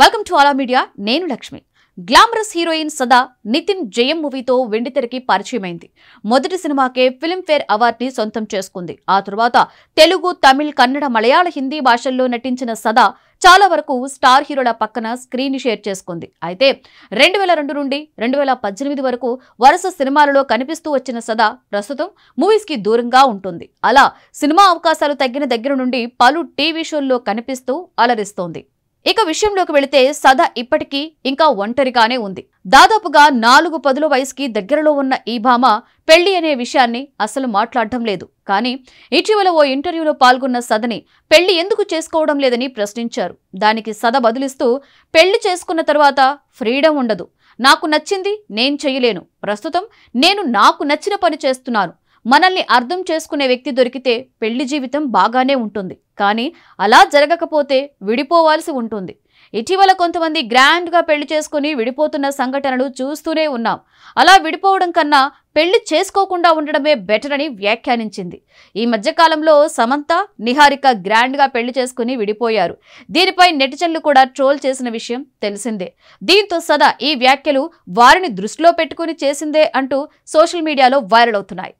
Welcome to అలా media నేను Lakshmi. Glamorous heroine సదా నితిన్ జయం మూవీతో వెండితెరకి పరిచయమైంది. మొదటి సినిమాకే ఫిల్మ్ఫేర్ అవార్డుని సొంతం చేసుకుంది. ఆ తరువాత తెలుగు తమిళ్ కన్నడ మలయాళ హిందీ భాషల్లో నటించిన సదా చాలా వరకు స్టార్ హీరోల పక్కన స్క్రీన్ షేర్ చేసుకుంది. అయితే రెండు వేల రెండు నుండి రెండు వేల పద్దెనిమిది వరకు వరుస సినిమాలలో కనిపిస్తూ వచ్చిన సదా ప్రస్తుతం మూవీస్కి దూరంగా ఉంటుంది. అలా సినిమా అవకాశాలు తగ్గిన దగ్గర నుండి పలు టీవీ షోల్లో కనిపిస్తూ అలరిస్తోంది. ఇక విషయంలోకి వెళితే సద ఇప్పటికీ ఇంకా ఒంటరిగానే ఉంది. దాదాపుగా నాలుగు పదుల వయసుకి దగ్గరలో ఉన్న ఈ భామ పెళ్ళి అనే విషయాన్ని అసలు మాట్లాడటం లేదు. కానీ ఇటీవల ఓ ఇంటర్వ్యూలో పాల్గొన్న సదని పెళ్ళి ఎందుకు చేసుకోవడం లేదని ప్రశ్నించారు. దానికి సద బదులిస్తూ పెళ్ళి చేసుకున్న తర్వాత ఫ్రీడమ్ ఉండదు. నాకు నచ్చింది నేను చెయ్యలేను ప్రస్తుతం నేను నాకు నచ్చిన పని చేస్తున్నాను. మనల్ని అర్థం చేసుకునే వ్యక్తి దొరికితే పెళ్ళి జీవితం బాగానే ఉంటుంది. కానీ అలా జరగకపోతే విడిపోవాల్సి ఉంటుంది. ఇటీవల కొంతమంది గ్రాండ్గా పెళ్ళి చేసుకుని విడిపోతున్న సంఘటనలు చూస్తూనే ఉన్నాం. అలా విడిపోవడం కన్నా పెళ్ళి చేసుకోకుండా ఉండడమే బెటర్ అని వ్యాఖ్యానించింది. ఈ మధ్యకాలంలో సమంత నిహారిక గ్రాండ్గా పెళ్ళి చేసుకుని విడిపోయారు. దీనిపై నెటిజన్లు కూడా ట్రోల్ చేసిన విషయం తెలిసిందే. దీంతో సదా ఈ వ్యాఖ్యలు వారిని దృష్టిలో పెట్టుకుని చేసిందే అంటూ సోషల్ మీడియాలో వైరల్ అవుతున్నాయి.